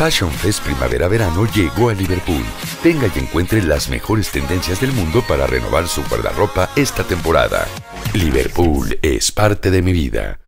Fashion Fest Primavera-Verano llegó a Liverpool. Tenga y encuentre las mejores tendencias del mundo para renovar su guardarropa esta temporada. Liverpool es parte de mi vida.